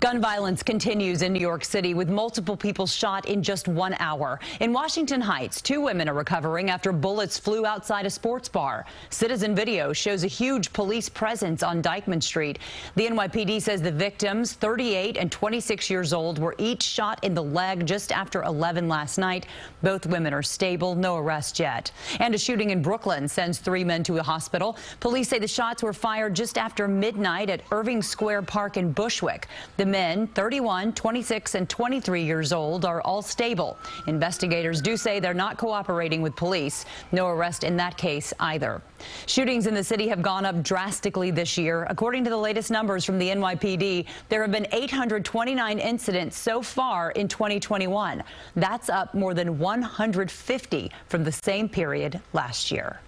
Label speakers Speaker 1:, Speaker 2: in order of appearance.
Speaker 1: Gun violence continues in New York City with multiple people shot in just one hour. In Washington Heights, two women are recovering after bullets flew outside a sports bar. Citizen video shows a huge police presence on Dyckman Street. The NYPD says the victims, 38 and 26 years old, were each shot in the leg just after 11 last night. Both women are stable, no arrest yet. And a shooting in Brooklyn sends three men to a hospital. Police say the shots were fired just after midnight at Irving Square Park in Bushwick. The men, 31, 26, and 23 years old, are all stable. Investigators do say they're not cooperating with police. No arrest in that case either. Shootings in the city have gone up drastically this year. According to the latest numbers from the NYPD, there have been 829 incidents so far in 2021. That's up more than 150 from the same period last year.